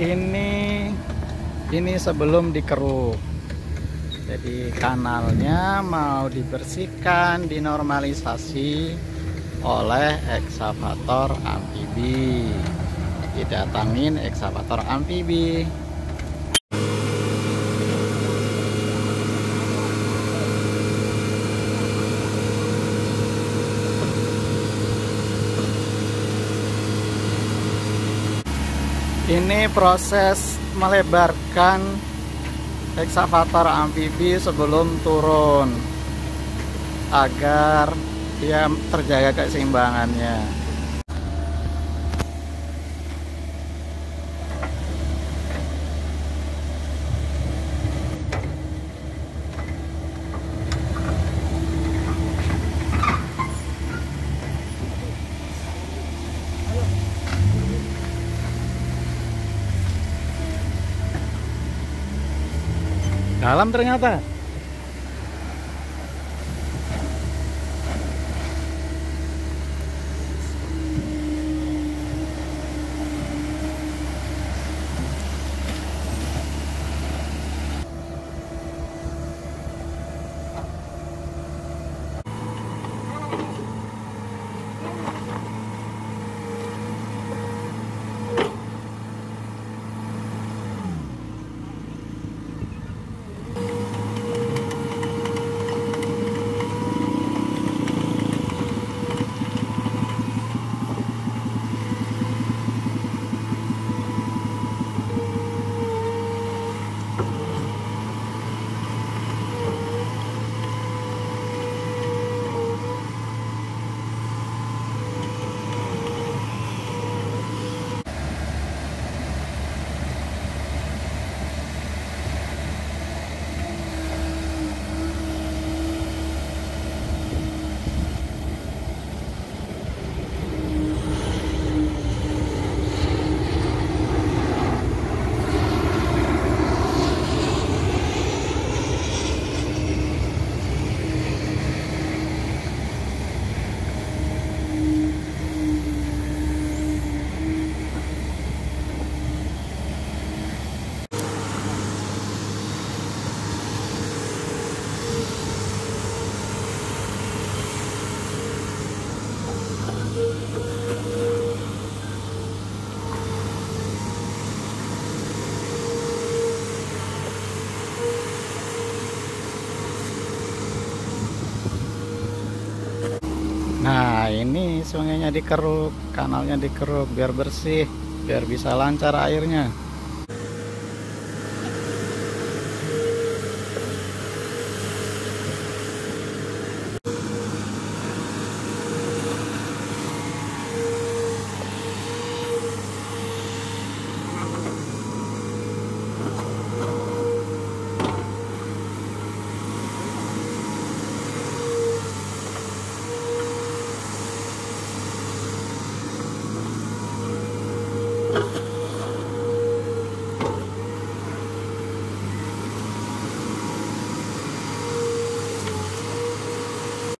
ini ini sebelum dikeruk. Jadi kanalnya mau dibersihkan dinormalisasi oleh eksavator amfibi. Didatangin eksavator amfibi ini proses melebarkan eksavator amfibi sebelum turun agar dia terjaga keseimbangannya dalam ternyata Nah ini sungainya dikeruk kanalnya dikeruk biar bersih biar bisa lancar airnya